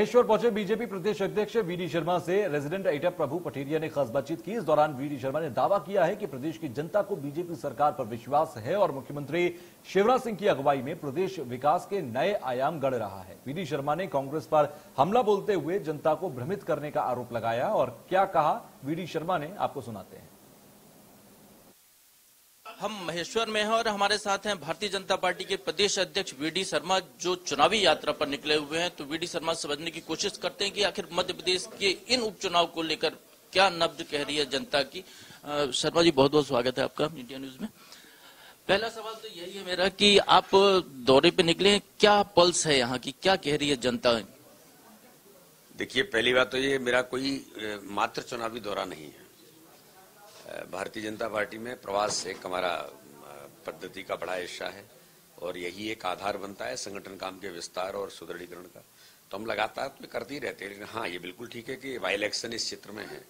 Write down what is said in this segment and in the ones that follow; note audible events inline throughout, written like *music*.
महेश्वर पहुँचे बीजेपी प्रदेश अध्यक्ष वीडी शर्मा से। रेजिडेंट एडिटर प्रभु पटेरिया ने खास बातचीत की। इस दौरान वीडी शर्मा ने दावा किया है कि प्रदेश की जनता को बीजेपी सरकार पर विश्वास है और मुख्यमंत्री शिवराज सिंह की अगुवाई में प्रदेश विकास के नए आयाम गढ़ रहा है। वीडी शर्मा ने कांग्रेस पर हमला बोलते हुए जनता को भ्रमित करने का आरोप लगाया और क्या कहा वीडी शर्मा ने, आपको सुनाते हैं। हम महेश्वर में हैं और हमारे साथ हैं भारतीय जनता पार्टी के प्रदेश अध्यक्ष वीडी शर्मा, जो चुनावी यात्रा पर निकले हुए हैं। तो वीडी शर्मा समझने की कोशिश करते हैं कि आखिर मध्य प्रदेश के इन उपचुनाव को लेकर क्या नब्ज कह रही है जनता की। शर्मा जी बहुत बहुत स्वागत है आपका इंडिया न्यूज़ में। पहला सवाल तो यही है मेरा कि आप दौरे पे निकले क्या पल्स है यहाँ की? क्या कह रही है जनता? देखिए, पहली बात तो ये मेरा कोई मात्र चुनावी दौरा नहीं है। भारतीय जनता पार्टी में प्रवास एक हमारा पद्धति का बड़ा हिस्सा है और यही एक आधार बनता है संगठन काम के विस्तार और सुदृढ़ीकरण का। तो हम लगातार तो करते ही रहते हैं, लेकिन हाँ ये बिल्कुल ठीक है कि वाई इलेक्शन इस क्षेत्र में है,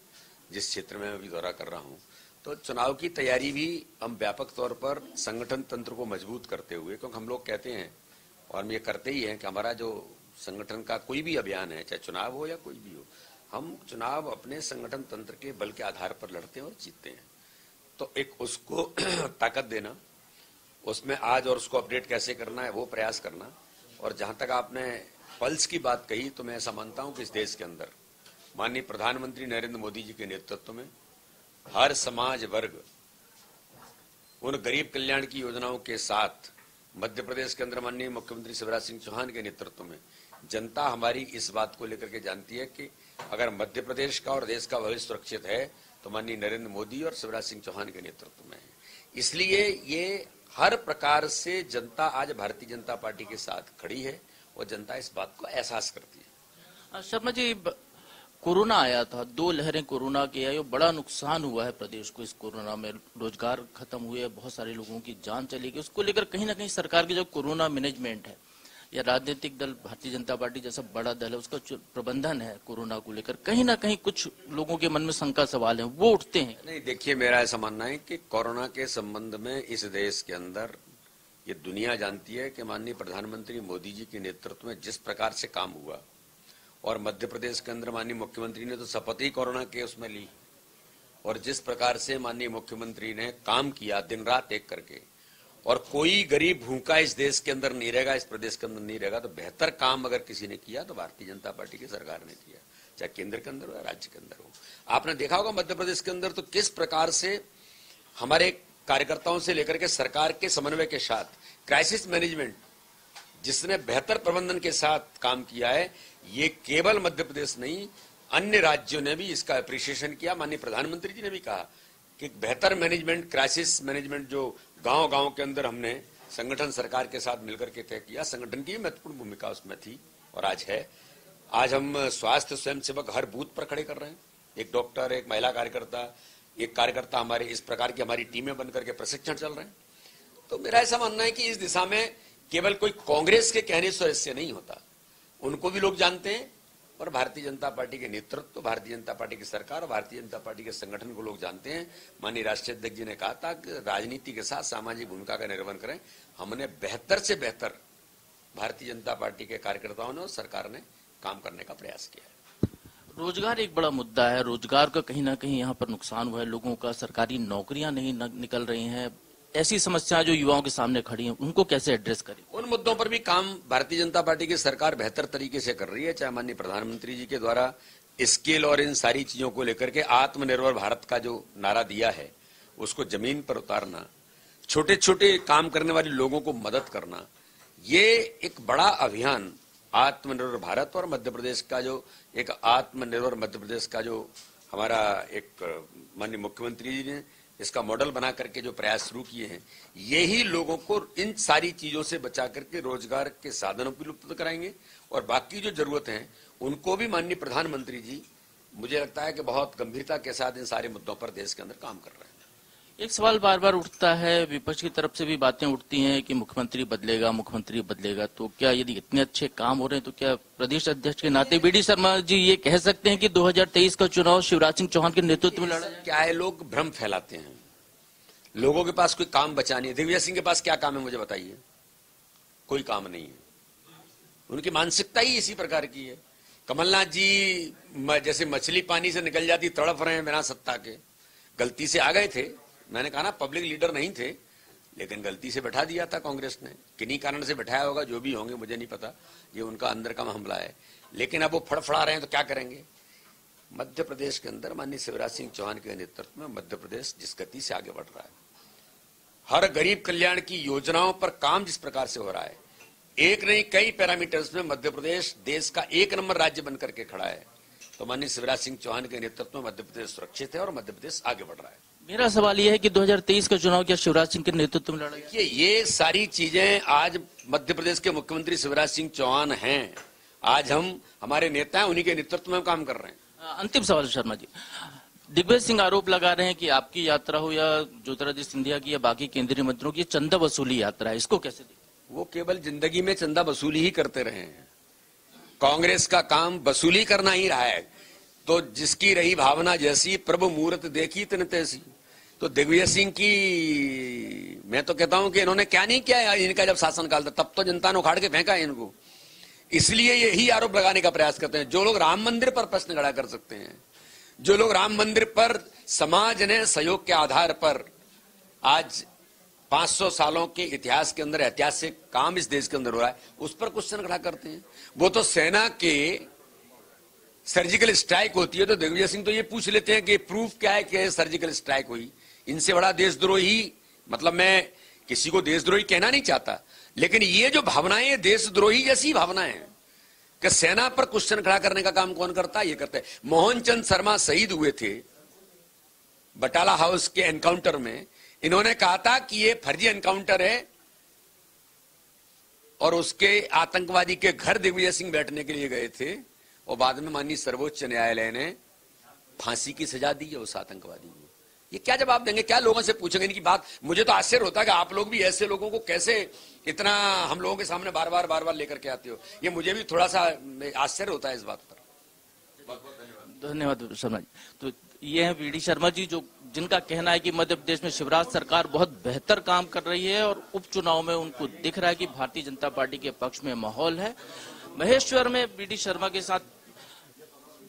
जिस क्षेत्र में मैं अभी दौरा कर रहा हूँ। तो चुनाव की तैयारी भी हम व्यापक तौर पर संगठन तंत्र को मज़बूत करते हुए, क्योंकि हम लोग कहते हैं और हम ये करते ही हैं कि हमारा जो संगठन का कोई भी अभियान है, चाहे चुनाव हो या कोई भी हो हम चुनाव अपने संगठन तंत्र के बल के आधार पर लड़ते हैं और जीतते हैं। तो एक उसको *clears throat* ताकत देना, उसमें आज और उसको अपडेट कैसे करना है वो प्रयास करना। और जहाँ तक आपने पल्स की बात कही तो मैं ऐसा मानता हूँ कि इस देश के अंदर माननीय प्रधानमंत्री नरेंद्र मोदी जी के नेतृत्व में हर समाज वर्ग उन गरीब कल्याण की योजनाओं के साथ मध्य प्रदेश के अंदर माननीय मुख्यमंत्री शिवराज सिंह चौहान के नेतृत्व में जनता हमारी इस बात को लेकर के जानती है कि अगर मध्य प्रदेश का और देश का भविष्य सुरक्षित है तो माननीय नरेंद्र मोदी और शिवराज सिंह चौहान के नेतृत्व में है। इसलिए ये हर प्रकार से जनता, आज भारतीय जनता पार्टी के साथ खड़ी है और जनता इस बात को एहसास करती है। शर्मा जी कोरोना आया था, दो लहरें कोरोना की आई बड़ा नुकसान हुआ है प्रदेश को। इस कोरोना में रोज़गार खत्म हुए, बहुत सारे लोगों की जान चली गई। उसको लेकर कहीं ना कहीं सरकार की जो कोरोना मैनेजमेंट है या राजनीतिक दल, भारतीय जनता पार्टी जैसा बड़ा दल है, उसका प्रबंधन है कोरोना को लेकर। कहीं ना कहीं कुछ लोगों के मन में शंका सवाल है, वो उठते हैं। नहीं, देखिए, मेरा ऐसा मानना है कि कोरोना के संबंध में इस देश के अंदर ये दुनिया जानती है कि माननीय प्रधानमंत्री मोदी जी के नेतृत्व में जिस प्रकार से काम हुआ, और मध्य प्रदेश के अंदर माननीय मुख्यमंत्री ने तो शपथ ही कोरोना के उसमें ली, और जिस प्रकार से माननीय मुख्यमंत्री ने काम किया दिन रात एक करके और कोई गरीब भूखा इस देश के अंदर नहीं रहेगा, इस प्रदेश के अंदर नहीं रहेगा तो बेहतर काम अगर किसी ने किया तो भारतीय जनता पार्टी की सरकार ने किया, चाहे केंद्र के अंदर हो या राज्य के अंदर हो। आपने देखा होगा मध्य प्रदेश के अंदर तो किस प्रकार से हमारे कार्यकर्ताओं से लेकर के सरकार के समन्वय के साथ क्राइसिस मैनेजमेंट जिसने बेहतर प्रबंधन के साथ काम किया है, ये केवल मध्य प्रदेश नहीं, अन्य राज्यों ने भी इसका अप्रिशिएशन किया, माननीय प्रधानमंत्री जी ने भी कहा कि बेहतर मैनेजमेंट क्राइसिस मैनेजमेंट जो गाँव गाँव के अंदर हमने संगठन सरकार के साथ मिलकर के तय किया। संगठन की महत्वपूर्ण भूमिका उसमें थी और आज है। आज हम स्वास्थ्य स्वयंसेवक हर बूथ पर खड़े कर रहे हैं। एक डॉक्टर, एक महिला कार्यकर्ता, एक कार्यकर्ता हमारे इस प्रकार की हमारी टीमें बन करके प्रशिक्षण चल रहे हैं। तो मेरा ऐसा मानना है कि इस दिशा में केवल कोई कांग्रेस के कहने से नहीं होता। उनको भी लोग जानते हैं और भारतीय जनता पार्टी के नेतृत्व, भारतीय जनता पार्टी की सरकार और भारतीय जनता पार्टी के संगठन को लोग जानते हैं। माननीय राष्ट्रीय अध्यक्ष जी ने कहा था कि राजनीति के साथ सामाजिक भूमिका का निर्वहन करें। हमने बेहतर से बेहतर भारतीय जनता पार्टी के कार्यकर्ताओं ने और सरकार ने काम करने का प्रयास किया है। रोज़गार एक बड़ा मुद्दा है। रोज़गार का कहीं ना कहीं यहाँ पर नुकसान हुआ है। लोगों का सरकारी नौकरियाँ नहीं निकल रही हैं। ऐसी समस्याएँ जो युवाओं के सामने खड़ी हैं, उनको कैसे एड्रेस करें? उन मुद्दों पर भी काम भारतीय जनता पार्टी की सरकार बेहतर तरीके से कर रही है, चाहे माननीय प्रधानमंत्री जी के द्वारा स्किल और इन सारी चीज़ों को लेकर के आत्मनिर्भर भारत का जो नारा दिया है, उसको ज़मीन पर उतारना छोटे छोटे काम करने वाले लोगों को मदद करना, ये एक बड़ा अभियान आत्मनिर्भर भारत और मध्य प्रदेश का जो, एक आत्मनिर्भर मध्य प्रदेश का जो हमारा एक माननीय मुख्यमंत्री जी ने इसका मॉडल बना करके जो प्रयास शुरू किए हैं यही लोगों को इन सारी चीज़ों से बचा करके रोज़गार के साधनों भी उपलब्ध कराएँगे। और बाकी जो ज़रूरत है, उनको भी माननीय प्रधानमंत्री जी, मुझे लगता है कि बहुत गंभीरता के साथ इन सारे मुद्दों पर देश के अंदर काम कर रहे हैं। एक सवाल बार बार उठता है, विपक्ष की तरफ़ से भी बातें उठती हैं कि मुख्यमंत्री बदलेगा मुख्यमंत्री बदलेगा तो क्या यदि इतने अच्छे काम हो रहे हैं तो क्या प्रदेश अध्यक्ष के नाते बीडी शर्मा जी ये कह सकते हैं कि 2023 का चुनाव शिवराज सिंह चौहान के नेतृत्व में लड़ा क्या है लोग भ्रम फैलाते हैं? लोगों के पास कोई काम बचा नहीं है। दिग्विजय सिंह के पास क्या काम है, मुझे बताइए। कोई काम नहीं है। उनकी मानसिकता ही इसी प्रकार की है। कमलनाथ जी जैसे मछली पानी से निकल जाती, तड़प रहे हैं बिना सत्ता के। गलती से आ गए थे। मैंने कहा ना पब्लिक लीडर नहीं थे, लेकिन गलती से बैठा दिया था कांग्रेस ने। किन्हीं कारण से बैठाया होगा, जो भी होंगे, मुझे नहीं पता। ये उनका अंदर का हमला है। लेकिन अब वो फड़फड़ा रहे हैं तो क्या करेंगे? मध्य प्रदेश के अंदर माननीय शिवराज सिंह चौहान के नेतृत्व में मध्य प्रदेश जिस गति से आगे बढ़ रहा है, हर गरीब कल्याण की योजनाओं पर काम जिस प्रकार से हो रहा है, एक नहीं, कई पैरामीटर्स में मध्य प्रदेश देश का एक नंबर राज्य बनकर के खड़ा है। तो माननीय शिवराज सिंह चौहान के नेतृत्व में मध्य प्रदेश सुरक्षित है और मध्य प्रदेश आगे बढ़ रहा है। मेरा सवाल यह है कि 2023 का चुनाव क्या शिवराज सिंह के नेतृत्व में लड़ा ये ये सारी चीज़ें आज मध्य प्रदेश के मुख्यमंत्री शिवराज सिंह चौहान हैं। आज हम हमारे नेता हैं उन्हीं के नेतृत्व में काम कर रहे हैं। अंतिम सवाल शर्मा जी। दिग्विजय सिंह आरोप लगा रहे हैं कि आपकी यात्रा हो या ज्योतिरादित्य सिंधिया की या बाकी केंद्रीय मंत्रियों की चंदा वसूली यात्रा है इसको कैसे देखें? वो केवल ज़िंदगी में चंदा वसूली ही करते रहे हैं। कांग्रेस का काम वसूली करना ही रहा है। तो जिसकी रही भावना जैसी, प्रभु मुहूर्त देखी तन तैसी। तो दिग्विजय सिंह की, मैं तो कहता हूँ कि इन्होंने क्या नहीं किया इनका जब शासन काल था, तब तो जनता ने उखाड़ के फेंका है इनको। इसलिए यही आरोप लगाने का प्रयास करते हैं। जो लोग राम मंदिर पर प्रश्न खड़ा कर सकते हैं, जो लोग राम मंदिर पर, समाज ने सहयोग के आधार पर आज 500 सालों के इतिहास के अंदर, ऐतिहासिक काम इस देश के अंदर हो रहा है, उस पर क्वेश्चन खड़ा करते हैं। वो तो सेना के सर्जिकल स्ट्राइक होती है तो दिग्विजय सिंह तो ये पूछ लेते हैं कि प्रूफ क्या है कि सर्जिकल स्ट्राइक हुई। इनसे बड़ा देशद्रोही मतलब मैं किसी को देशद्रोही कहना नहीं चाहता, लेकिन ये जो भावनाएँ देशद्रोही जैसी भावनाएँ हैं, कि सेना पर क्वेश्चन खड़ा करने का काम कौन करता है, ये करते हैं। मोहन चंद शर्मा शहीद हुए थे, बटाला हाउस के एनकाउंटर में इन्होंने कहा था कि ये फर्जी एनकाउंटर है और उसके आतंकवादी के घर दिग्विजय सिंह बैठने के लिए गए थे और बाद में माननीय सर्वोच्च न्यायालय ने फांसी की सजा दी है उस आतंकवादी को। ये क्या जवाब देंगे? क्या लोगों से पूछेंगे इनकी बात? मुझे तो आश्चर्य होता है कि आप लोग भी ऐसे लोगों को कैसे इतना हम लोगों के सामने बार बार बार बार लेकर के आते हो? ये मुझे भी थोड़ा सा आश्चर्य होता है इस बात पर। धन्यवाद। शर्मा जी तो ये है वी शर्मा जी, जो जिनका कहना है कि मध्य प्रदेश में शिवराज सरकार बहुत बेहतर काम कर रही है और उपचुनाव में उनको दिख रहा है कि भारतीय जनता पार्टी के पक्ष में माहौल है। महेश्वर में बी डी शर्मा के साथ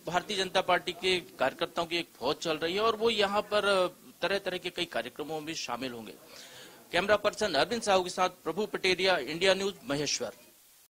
भारतीय जनता पार्टी के कार्यकर्ताओं की एक फौज चल रही है और वो यहाँ पर तरह तरह के कई कार्यक्रमों में शामिल होंगे। कैमरा पर्सन अरविंद साहू के साथ प्रभु पटेरिया, इंडिया न्यूज़, महेश्वर।